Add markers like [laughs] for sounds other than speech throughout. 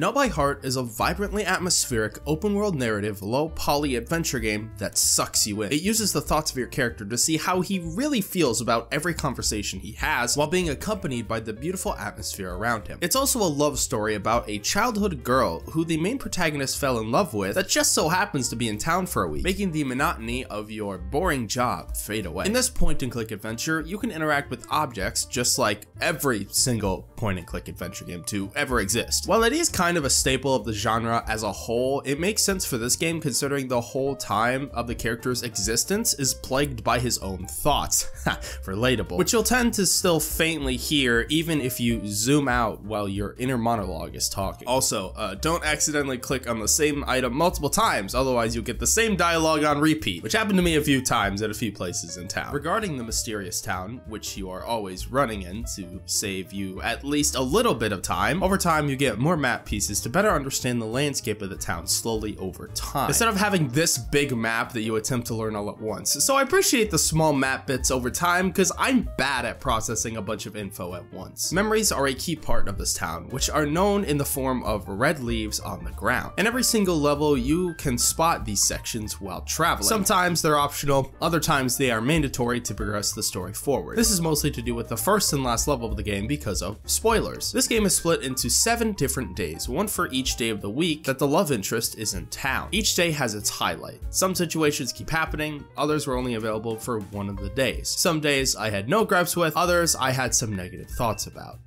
Know by Heart is a vibrantly atmospheric, open world narrative, low poly adventure game that sucks you in. It uses the thoughts of your character to see how he really feels about every conversation he has while being accompanied by the beautiful atmosphere around him. It's also a love story about a childhood girl who the main protagonist fell in love with that just so happens to be in town for a week, making the monotony of your boring job fade away. In this point and click adventure, you can interact with objects just like every single point and click adventure game to ever exist. While it is kind of a staple of the genre as a whole, it makes sense for this game considering the whole time of the character's existence is plagued by his own thoughts. [laughs] Relatable. Which you'll tend to still faintly hear even if you zoom out while your inner monologue is talking. Also, uh, don't accidentally click on the same item multiple times, otherwise you'll get the same dialogue on repeat, which happened to me a few times at a few places in town. Regarding the mysterious town, which you are always running in to save you at least a little bit of time, over time you get more map pieces to better understand the landscape of the town slowly over time, instead of having this big map that you attempt to learn all at once. So I appreciate the small map bits over time because I'm bad at processing a bunch of info at once. Memories are a key part of this town, which are known in the form of red leaves on the ground. In every single level, you can spot these sections while traveling. Sometimes they're optional, other times they are mandatory to progress the story forward. This is mostly to do with the first and last level of the game because of spoilers. This game is split into seven different days, one for each day of the week that the love interest is in town. Each day has its highlight. Some situations keep happening, others were only available for one of the days. Some days I had no gripes with, others I had some negative thoughts about.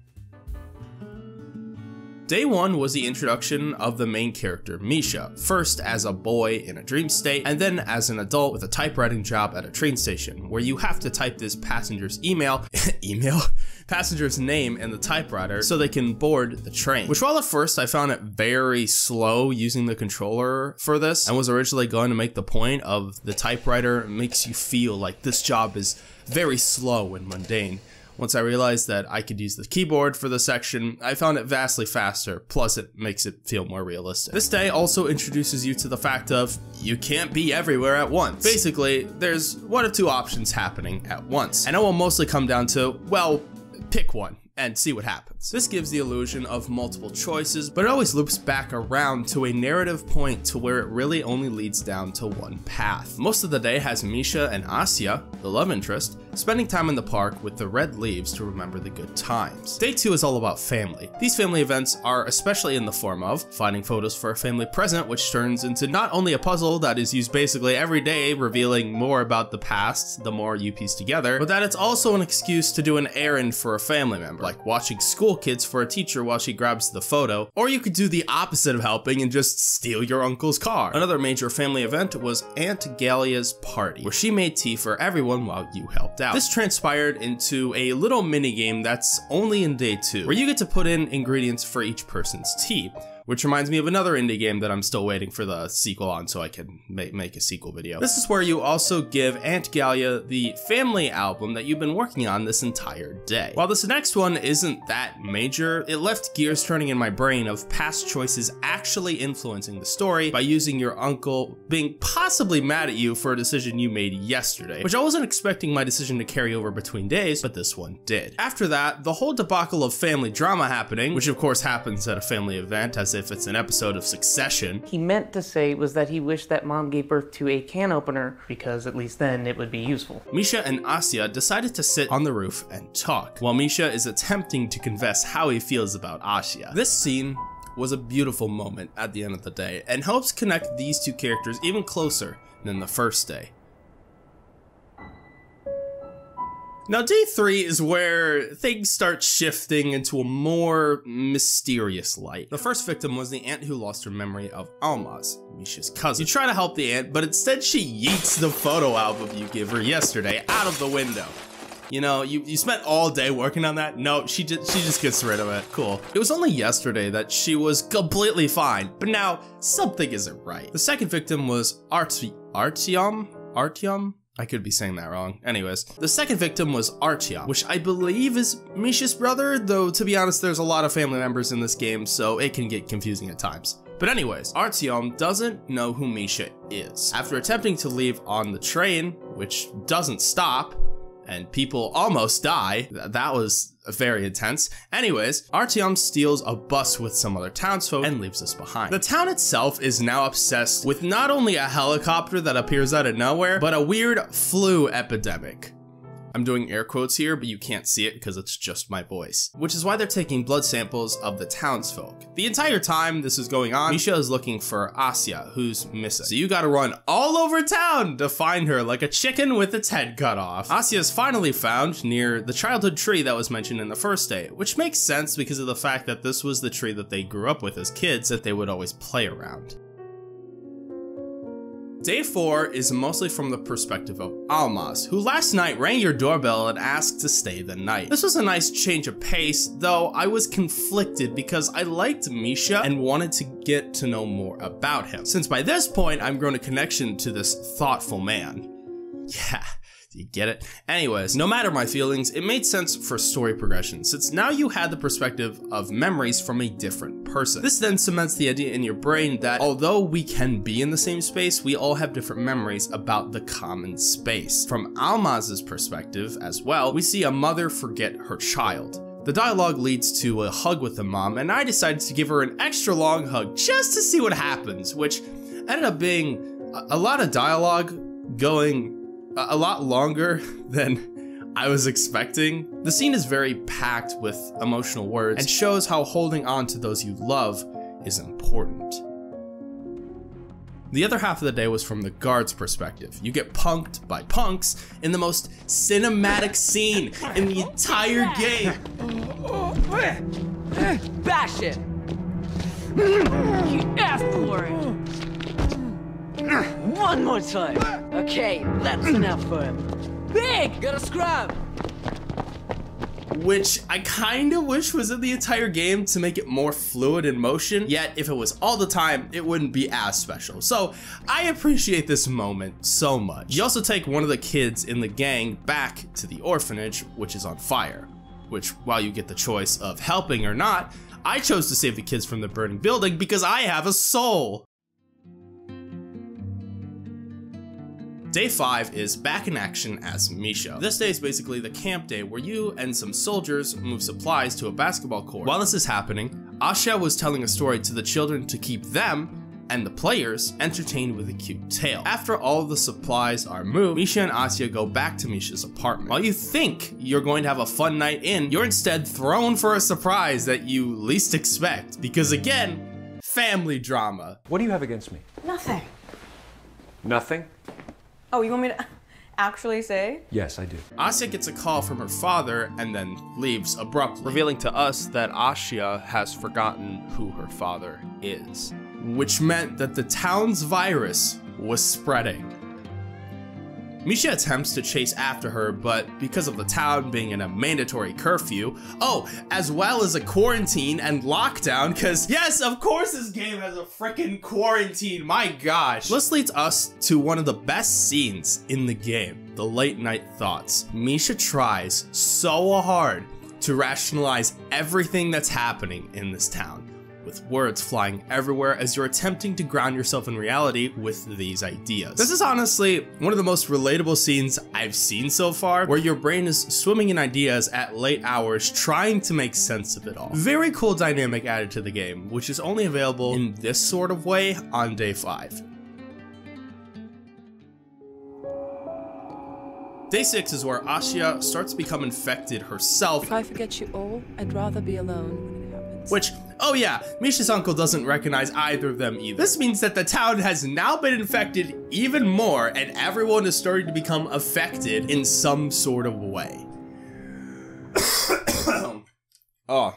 Day one was the introduction of the main character, Misha, first as a boy in a dream state, and then as an adult with a typewriting job at a train station, where you have to type this passenger's email, [laughs] email? passenger's name in the typewriter so they can board the train. Which while at first I found it very slow using the controller for this and was originally going to make the point of the typewriter makes you feel like this job is very slow and mundane. Once I realized that I could use the keyboard for the section, I found it vastly faster, plus it makes it feel more realistic. This day also introduces you to the fact of you can't be everywhere at once. Basically, there's one of two options happening at once, and it will mostly come down to, well, pick one and see what happens. This gives the illusion of multiple choices, but it always loops back around to a narrative point to where it really only leads down to one path. Most of the day has Misha and Asya, the love interest, spending time in the park with the red leaves to remember the good times. Day 2 is all about family. These family events are especially in the form of finding photos for a family present, which turns into not only a puzzle that is used basically every day, revealing more about the past the more you piece together, but that it's also an excuse to do an errand for a family member, like watching school kids for a teacher while she grabs the photo, or you could do the opposite of helping and just steal your uncle's car. Another major family event was Aunt Galia's party, where she made tea for everyone while you helped out. This transpired into a little mini game that's only in day two, where you get to put in ingredients for each person's tea which reminds me of another indie game that I'm still waiting for the sequel on so I can make, make a sequel video. This is where you also give Aunt Galia the family album that you've been working on this entire day. While this next one isn't that major, it left gears turning in my brain of past choices actually influencing the story by using your uncle being possibly mad at you for a decision you made yesterday, which I wasn't expecting my decision to carry over between days, but this one did. After that, the whole debacle of family drama happening, which of course happens at a family event as if it's an episode of Succession. He meant to say was that he wished that mom gave birth to a can opener because at least then it would be useful. Misha and Asya decided to sit on the roof and talk, while Misha is attempting to confess how he feels about Asya. This scene was a beautiful moment at the end of the day and helps connect these two characters even closer than the first day. Now, day three is where things start shifting into a more mysterious light. The first victim was the aunt who lost her memory of Almaz, Misha's cousin. You try to help the aunt, but instead she yeets the photo album you give her yesterday out of the window. You know, you, you spent all day working on that? No, she just, she just gets rid of it. Cool. It was only yesterday that she was completely fine, but now something isn't right. The second victim was Arti Artyom? Artyom? I could be saying that wrong. Anyways, the second victim was Artyom, which I believe is Misha's brother, though to be honest, there's a lot of family members in this game, so it can get confusing at times. But anyways, Artyom doesn't know who Misha is. After attempting to leave on the train, which doesn't stop, and people almost die. That was very intense. Anyways, Artyom steals a bus with some other townsfolk and leaves us behind. The town itself is now obsessed with not only a helicopter that appears out of nowhere, but a weird flu epidemic. I'm doing air quotes here, but you can't see it because it's just my voice. Which is why they're taking blood samples of the townsfolk. The entire time this is going on, Misha is looking for Asya, who's missing. So you gotta run all over town to find her like a chicken with its head cut off. Asya is finally found near the childhood tree that was mentioned in the first day, which makes sense because of the fact that this was the tree that they grew up with as kids that they would always play around. Day 4 is mostly from the perspective of Almaz, who last night rang your doorbell and asked to stay the night. This was a nice change of pace, though I was conflicted because I liked Misha and wanted to get to know more about him, since by this point I've grown a connection to this thoughtful man. [laughs] Yeah, you get it? Anyways, no matter my feelings, it made sense for story progression, since now you had the perspective of memories from a different person. This then cements the idea in your brain that although we can be in the same space, we all have different memories about the common space. From Almaz's perspective as well, we see a mother forget her child. The dialogue leads to a hug with the mom, and I decided to give her an extra long hug just to see what happens, which ended up being a lot of dialogue going a lot longer [laughs] than I was expecting. The scene is very packed with emotional words and shows how holding on to those you love is important. The other half of the day was from the guard's perspective. You get punked by punks in the most cinematic scene in the entire game. Bash it! You asked for it! Ah, one more time. Okay, that's enough for him. Big! Gotta scrub! Which I kinda wish was in the entire game to make it more fluid in motion, yet if it was all the time, it wouldn't be as special. So I appreciate this moment so much. You also take one of the kids in the gang back to the orphanage, which is on fire. Which, while you get the choice of helping or not, I chose to save the kids from the burning building because I have a soul. Day 5 is back in action as Misha. This day is basically the camp day where you and some soldiers move supplies to a basketball court. While this is happening, Asya was telling a story to the children to keep them and the players entertained with a cute tale. After all the supplies are moved, Misha and Asya go back to Misha's apartment. While you think you're going to have a fun night in, you're instead thrown for a surprise that you least expect. Because again, family drama. What do you have against me? Nothing. Nothing? Oh, you want me to actually say? Yes, I do. Asya gets a call from her father and then leaves abruptly, revealing to us that Asya has forgotten who her father is, which meant that the town's virus was spreading. Misha attempts to chase after her, but because of the town being in a mandatory curfew, oh, as well as a quarantine and lockdown, because yes, of course this game has a freaking quarantine, my gosh. This leads us to one of the best scenes in the game, the late night thoughts. Misha tries so hard to rationalize everything that's happening in this town with words flying everywhere as you're attempting to ground yourself in reality with these ideas. This is honestly one of the most relatable scenes I've seen so far, where your brain is swimming in ideas at late hours trying to make sense of it all. Very cool dynamic added to the game, which is only available in this sort of way on day 5. Day 6 is where Asya starts to become infected herself. If I forget you all, I'd rather be alone. Which, oh yeah, Misha's uncle doesn't recognize either of them either. This means that the town has now been infected even more, and everyone is starting to become affected in some sort of way. [coughs] oh,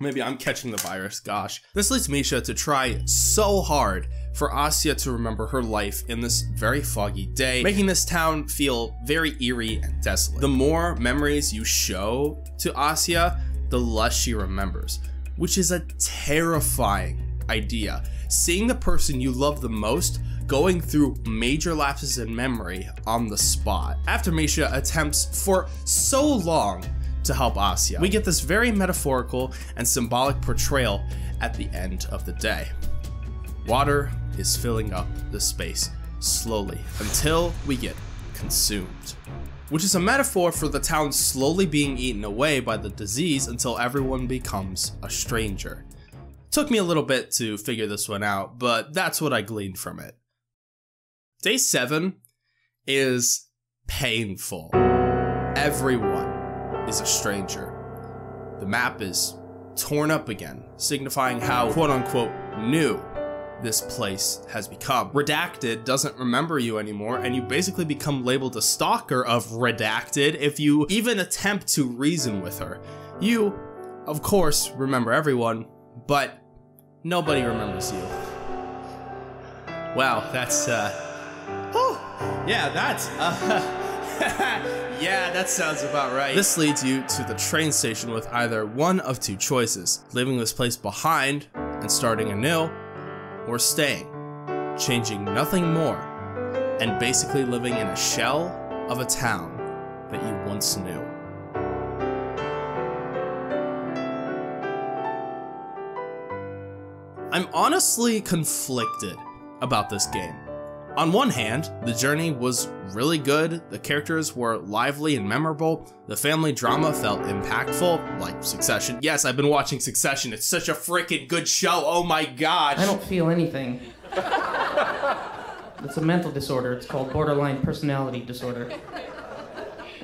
maybe I'm catching the virus, gosh. This leads Misha to try so hard for Asya to remember her life in this very foggy day, making this town feel very eerie and desolate. The more memories you show to Asya, the less she remembers, which is a terrifying idea. Seeing the person you love the most going through major lapses in memory on the spot. After Misha attempts for so long to help Asya, we get this very metaphorical and symbolic portrayal at the end of the day. Water is filling up the space slowly until we get consumed. Which is a metaphor for the town slowly being eaten away by the disease until everyone becomes a stranger. Took me a little bit to figure this one out, but that's what I gleaned from it. Day 7 is painful. Everyone is a stranger. The map is torn up again, signifying how quote unquote new this place has become. Redacted doesn't remember you anymore, and you basically become labeled a stalker of Redacted if you even attempt to reason with her. You, of course, remember everyone, but nobody remembers you. Wow, that's, uh. whew, yeah, that's, uh. [laughs] yeah, that sounds about right. This leads you to the train station with either one of two choices leaving this place behind and starting anew, or staying, changing nothing more, and basically living in a shell of a town that you once knew. I'm honestly conflicted about this game. On one hand, the journey was really good, the characters were lively and memorable, the family drama felt impactful, like Succession. Yes, I've been watching Succession, it's such a freaking good show, oh my god! I don't feel anything. it's a mental disorder. It's called borderline personality disorder.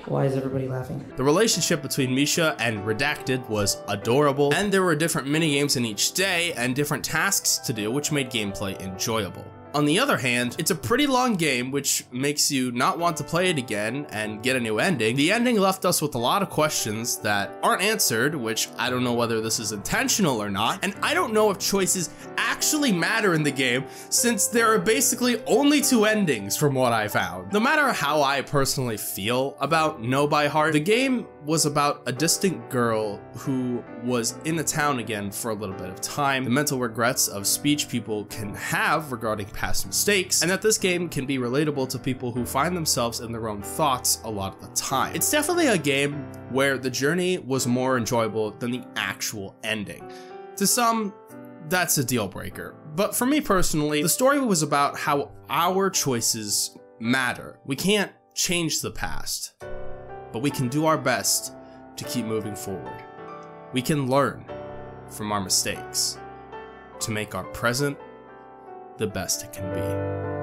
Why is everybody laughing? The relationship between Misha and Redacted was adorable, and there were different minigames in each day and different tasks to do, which made gameplay enjoyable. On the other hand, it's a pretty long game, which makes you not want to play it again and get a new ending. The ending left us with a lot of questions that aren't answered, which I don't know whether this is intentional or not, and I don't know if choices actually matter in the game, since there are basically only two endings from what I found. No matter how I personally feel about Know by Heart, the game was about a distant girl who was in a town again for a little bit of time, the mental regrets of speech people can have regarding past mistakes, and that this game can be relatable to people who find themselves in their own thoughts a lot of the time. It's definitely a game where the journey was more enjoyable than the actual ending. To some, that's a deal breaker. But for me personally, the story was about how our choices matter. We can't change the past, but we can do our best to keep moving forward. We can learn from our mistakes to make our present the best it can be.